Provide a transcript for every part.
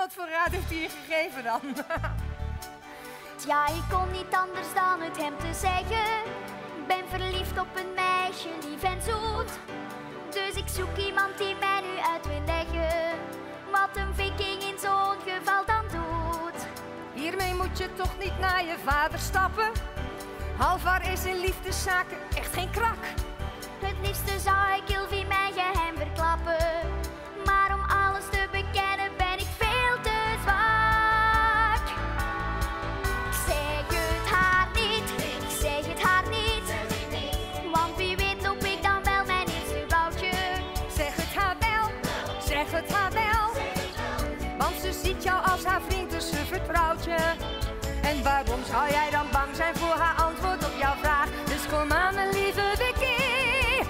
Wat voor raad heeft hij je gegeven dan? Ja, ik kon niet anders dan het hem te zeggen. Ik ben verliefd op een meisje, lief en zoet. Dus ik zoek iemand die mij nu uit wil leggen. Wat een viking in zo'n geval dan doet. Hiermee moet je toch niet naar je vader stappen? Halvar is in liefdeszaken echt geen krak. Ziet jou als haar vriend, dus ze vertrouwt je. En waarom zou jij dan bang zijn voor haar antwoord op jouw vraag? Dus kom aan, mijn lieve Vicky.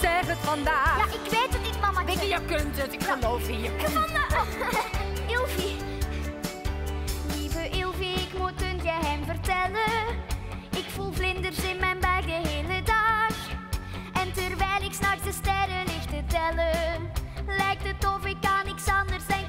Zeg het vandaag. Ja, ik weet het niet, mama. Vicky, je kunt het. Ik geloof in je. Ilvi. Lieve Ilvi, ik moet een geheim vertellen. Ik voel vlinders in mijn buik de hele dag. En terwijl ik s'nachts de sterren ligt te tellen, lijkt het of ik aan niks anders denken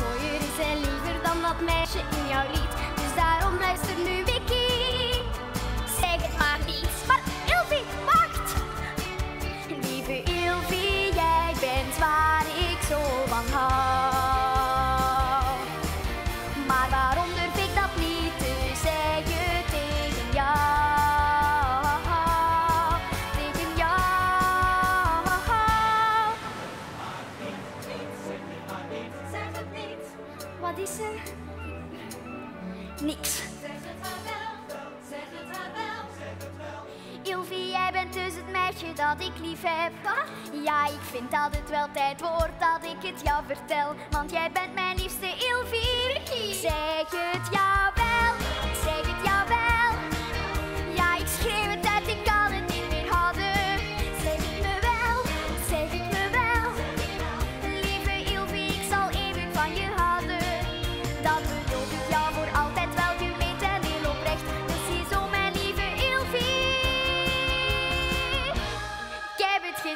mooier is en liever dan dat meisje in jouw lied. Dus daarom luister nu Vicky. Niks. Ilvi, jij bent dus het meisje dat ik lief heb. Ja, ik vind dat het wel tijd wordt dat ik het jou vertel. Want jij bent mijn liefste Ilvi. Zeg het jou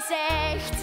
Gesicht.